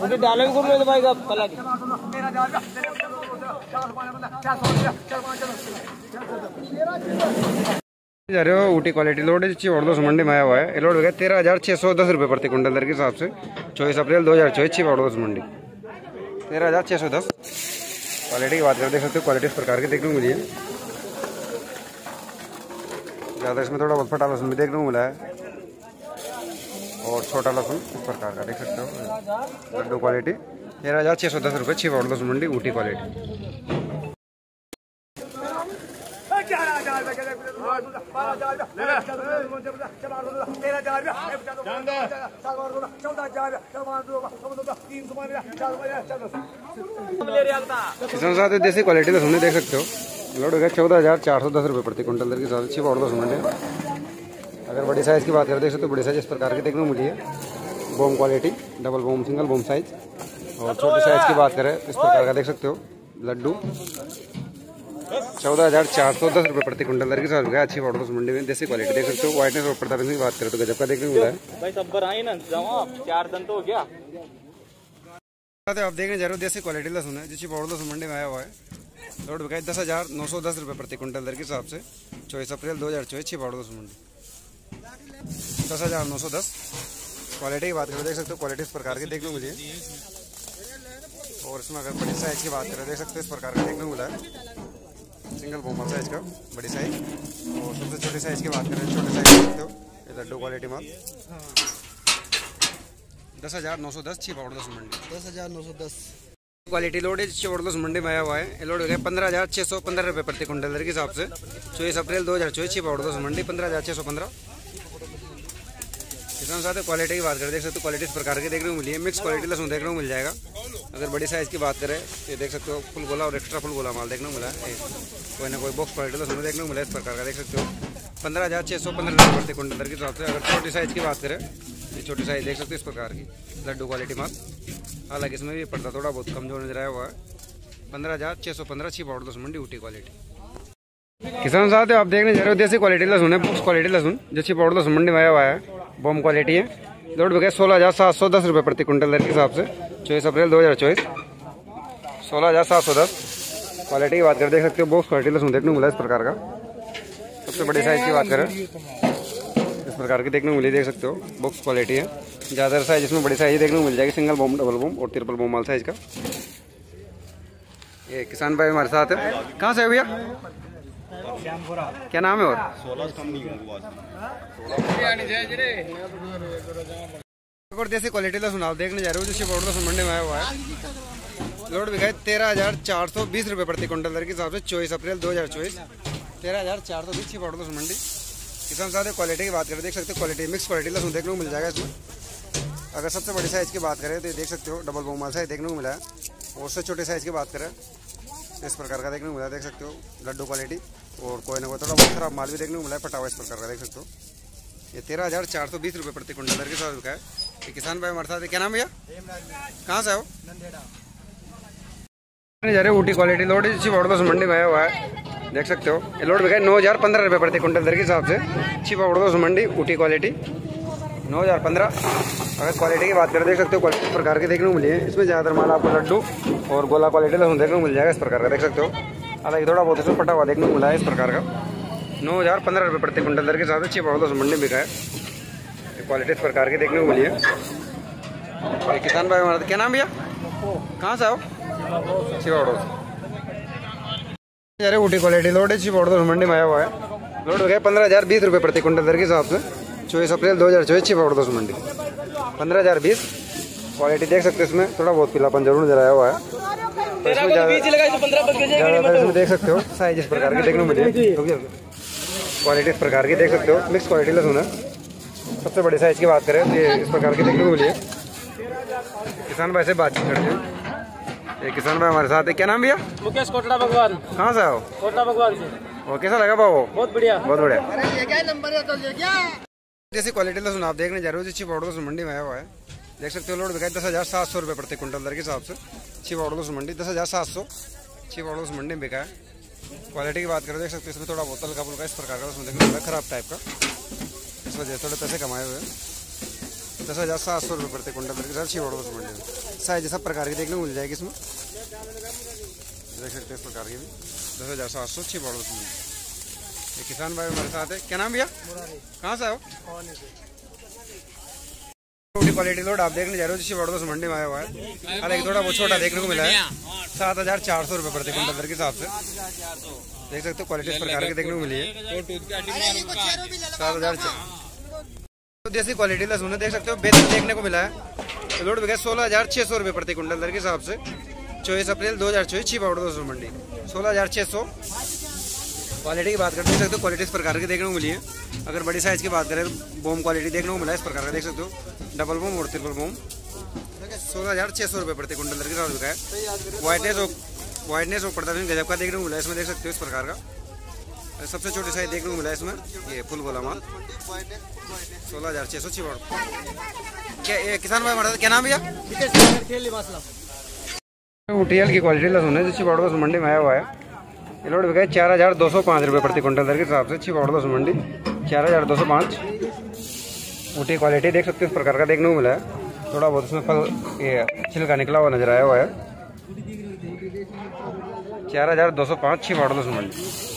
मुझे डाले गुरु भाई का पला जा रहे हो, ऊटी क्वालिटी लोड है और दोस्त मंडी में आया हुआ है। लोड हो गया तेरह हज़ार छः सौ दस रुपये प्रति कुंटल दर के हिसाब से। चौबीस अप्रैल दो हज़ार चौबीस छिप और मंडी। तेरह हज़ार छः सौ दस। क्वालिटी की बात कर, देख सकते हो क्वालिटी इस प्रकार की देखने को मिली है ज़्यादा इसमें थोड़ा बहुत फटा लहसुन भी देखने को मिला है। और छोटा लहसुन इस प्रकार का देख सकते हो। लड्डू क्वालिटी तेरह हज़ार छः सौ दस रुपये छिप और लहसुन मंडी, ऊटी क्वालिटी किसान साथ देसी क्वालिटी लहसुन देख सकते हो। लोड हो गया चौदह हज़ार चार सौ दस रुपये प्रति क्विंटल दर के साथ अच्छी मंडी। अगर बड़ी साइज़ की बात करें देख सकते हो बड़ी साइज़ इस प्रकार की देखने को मिली है। बोम क्वालिटी डबल बोम सिंगल बोम साइज़ और छोटी साइज़ की बात करें इस प्रकार का देख सकते हो लड्डू। चौदह हज़ार चार सौ दस रुपये प्रति क्विंटल दर के साथ गया अच्छी पाउडर मंडी में देसी क्वालिटी देख सकते हो व्हाइटनेस और प्रताप की बात करें तो गजब का देखने को मिला है। भाई सब आई ना आप चार दिन तो हो गया। आप देखने जा रहे हो देसी क्वालिटी लहसुन है जिसकी पाउडर लहसुन मंडी में आया हुआ है। रोड बिकाई दस हज़ार नौ सौ दस रुपये प्रति क्विंटल दर के हिसाब से चौबीस अप्रैल दो हज़ार चौबीस पाउडर लहसुन मंडी। दस हज़ार नौ सौ दस। क्वालिटी की बात करें देख सकते हो क्वालिटी इस प्रकार की देखने को मिली और इसमें अगर बड़ी साइज़ की बात करें देख सकते हो इस प्रकार का देखने को मिला है। सिंगल बोमल साइज़ का बड़ी साइज़ और सबसे छोटी साइज़ की बात करें छोटे साइज़ देख सकते हो ये लड्डू क्वालिटी माल दस हज़ार नौ सौ दस छः पाउडर लहसुन मंडी। दस हज़ार नौ सौ दस। क्वालिटी लोड है ज़बरदस्त मंडी में आया हुआ है। लोड हो गया पंद्रह हज़ार छः सौ पंद्रह रुपये प्रति क्विंटल दर के हिसाब से। चौबीस अप्रैल दो हज़ार चौबीस पाउडर मंडी पंद्रह हज़ार छः सौ पंद्रह। किसान साथ क्वालिटी की बात करें, देख सकते हो क्वालिटी इस प्रकार की देखने को मिली है मिक्स क्वालिटी लहसुन देखने को मिल जाएगा। अगर बड़ी साइज़ की बात करें तो देख सकते हो, फुल गोला और एक्स्ट्रा फुल गोला माल देखने को मिला है। कोई ना कोई बॉक्स क्वालिटी लहसुन देखने को मिला इस प्रकार का, देख सकते हो। पंद्रह हज़ार छः सौ पंद्रह रुपये प्रति क्विंटल के हिसाब से, अगर छोटी साइज़ की बात करें, ये छोटी साइज़ देख सकते हो इस प्रकार की, लड्डू क्वालिटी माल। हालाँकि इसमें भी पड़ता थोड़ा बहुत कमज़ोर नज़र आया हुआ है। पंद्रह हज़ार छः सौ पंद्रह छः पाउडर लहसुन मंडी ऊटी क्वालिटी किसान साथ आप देखने जा रहे हो, देसी क्वालिटी लहसुन है बॉक्स क्वालिटी लहसुन, जो अच्छी पाउडर लहसुन मंडी में आया हुआ है। बॉम क्वालिटी है। लोड बगैर सोलह हज़ार सात सौ दस रुपये प्रति क्विंटल दर के हिसाब से। चौबीस अप्रैल दो हज़ार चौबीस। सोलह हज़ार सात सौ दस। क्वालिटी की बात करें, देख सकते हो बॉक्स क्वालिटी लहसुन देखने को मिला इस प्रकार का। सबसे बड़ी साइज़ की बात करें, इस प्रकार की देखने को मिली, देख सकते हो बॉक्स क्वालिटी है। ज़्यादातर साइज़ इसमें बड़ी साइज़ देखने को मिल जाएगी सिंगल बॉम डबल बॉम और ट्रिपल बॉम वाला साइज़ का। ये किसान भाई हमारे साथ है। कहाँ से है भैया? क्या नाम है और? और देसी क्वालिटी का सुनाओ, देखने जा रहे हो जो शिव लहसुन मंडी में आया हुआ है। लोड बिका तेरह हज़ार चार सौ बीस रुपये प्रति क्विंटल दर के हिसाब से चौबीस अप्रैल दो हज़ार चौबीस। तेरह हज़ार चार सौ बीस शिव लहसुन मंडी किसान साथ क्वालिटी की बात करें, देख सकते हो क्वालिटी मिक्स क्वालिटी लहसुन देखने को मिल जाएगा इसमें। अगर सबसे बड़ी साइज़ की बात करें तो देख सकते हो डबल बोमाल साइज़ देखने को मिला है। और उससे छोटे साइज़ की बात करें, इस प्रकार का देखने को मिला, देख सकते हो, लड्डू क्वालिटी और कोई ना कोई थोड़ा बहुत खराब माल भी देखने को मिला है फटा हुआ इस प्रकार का देख सकते हो। ये तेरह हज़ार चार सौ बीस रुपये प्रति क्विंटल दर के साथ बिका है किसान भाई हमारे साथ क्या नाम भैया? कहाँ से हो? जा रहे हो, ऊटी क्वालिटी लोड अच्छी पाउडर मंडी में आया हुआ है। देख सकते हो, ये लोड बिका नौ हज़ार पंद्रह रुपये प्रति क्विंटल दर के हिसाब से। अच्छी पाउडर मंडी, ऊटी क्वालिटी नौ हज़ार पंद्रह। अगर क्वालिटी की बात करें, देख सकते हो क्वालिटी प्रकार के देखने को मिली है। इसमें ज़्यादातर माल आपको लड्डू और गोला क्वालिटी लहसुन देखने को मिल जाएगा इस प्रकार का, देख सकते हो। हालाँकि थोड़ा बहुत इसमें फटा हुआ देखने को मिला है इस प्रकार का। नौ हज़ार पंद्रह रुपये प्रति क्विंटल दर के साथ अच्छी पाउडर मंडी में बिका है। क्वालिटी इस प्रकार की देखने को मिली है। किसान भाई हमारा, क्या नाम भैया? कहाँ से आओ? चिवाड़ो से। अरे ऊटी क्वालिटी लोड है चिवाड़ो मंडी में आया हुआ है। लोड हो गया पंद्रह हज़ार बीस रुपये प्रति क्विंटल दर के हिसाब से। चौबीस अप्रैल दो हज़ार चौबीस चिवाड़ो मंडी। पंद्रह हज़ार बीस। क्वालिटी देख सकते हो इसमें, थोड़ा बहुत पीलापन ज़रूर नज़र आया हुआ है। तो इसमें ज़्यादा- देख सकते हो साइज़ इस प्रकार की देखने को मिली क्वालिटी इस प्रकार की देख सकते हो मिक्स क्वालिटी लहसुन है सबसे बड़ी साइज़ की बात करें तो ये इस प्रकार की देखने को मिली है। किसान भाई से बातचीत करते हैं। ये किसान भाई हमारे साथ है। क्या नाम भैया? मुकेश कोटड़ा भगवान। कहाँ से आओ कोटड़ा भगवान से। और कैसा लगा बाबू बहुत बढ़िया। बहुत बढ़िया। ये क्या नंबर है? तो ये क्या जैसी क्वालिटी लहसुन आप देखने जा रहे हो अच्छी पाउडर लहसुन मंडी में आया हुआ है। देख सकते हो लोड बिका दस हज़ार सात सौ रुपये प्रति क्विंटल दर के हिसाब से। लहसुन मंडी दस हज़ार सात सौ। लहसुन मंडी में बिका है। क्वालिटी की बात करें देख सकते हो इसमें थोड़ा बोतल का फुल्का इस प्रकार का उसमें मिला है, खराब टाइप का। इस वजह से थोड़े पैसे कमाए हुए हैं। दस हज़ार सात सौ रुपये प्रति कुंटल साथ अच्छी बड़ों से मंडी में। साइज़ सब प्रकार की देखने को मिल जाएगी इसमें। देख सकते हैं इस प्रकार की भी। दस हज़ार सात सौ बड़ों से मंडी। ये किसान भाई हमारे साथ है। क्या नाम भैया? कहाँ से आओ क्वालिटी लोड आप देखने जा रहे हो, जिसकी बड़ों से मंडी में आया हुआ है। हालाँकि थोड़ा बहुत छोटा देखने को मिला है। सात हज़ार चार सौ रुपये प्रति कुंटल के हिसाब से। देख सकते हो क्वालिटी प्रकार की देखने को मिली है। सात हज़ार तो देसी क्वालिटी लहसुन देख सकते हो, बेहतर देखने को मिला है। लोड बिका सोलह हज़ार छह सौ रुपये प्रति दर के हिसाब से। चौबीस अप्रैल दो हज़ार चौबीस छी पाउडर दोस्तों मंडी। सोलह हज़ार छह सौ। क्वालिटी की बात करते देख सकते हो क्वालिटी इस प्रकार की देखने को मिली है। अगर बड़ी साइज़ की बात करें तो बोम क्वालिटी देखने को मिला है इस प्रकार का देख सकते हो। डबल बोम और ट्रिपल बोम सोलह हज़ार छः सौ रुपये प्रति कुंटल दर के बिका है वाइटनेस और वाइटनेस और प्रदर्शन गजब का देखने को मिला है इसमें देख सकते हो इस प्रकार का। सबसे छोटी साइज़ देखने को मिला है इसमें ये फुल गोला माल। सोलह हज़ार छः सौ छिवाड़ क्या ये किसान भाई हमारा क्या नाम भैया? टीएल की क्वालिटी लहसुन है जो छिवाड़ मंडी में आया हुआ है। ये लोड चार हज़ार दो सौ पाँच रुपये प्रति क्विंटल दर के हिसाब से छिवाड़ दोस्त मंडी। चार हज़ार दो सौ पाँच। ऊटी क्वालिटी देख सकते हो, इस प्रकार का देखने को मिला है। थोड़ा बहुत उसमें फल, ये छिलका निकला हुआ नज़र आया हुआ है। चार हज़ार दो सौ पाँच छिवाड़ दोस्त मंडी।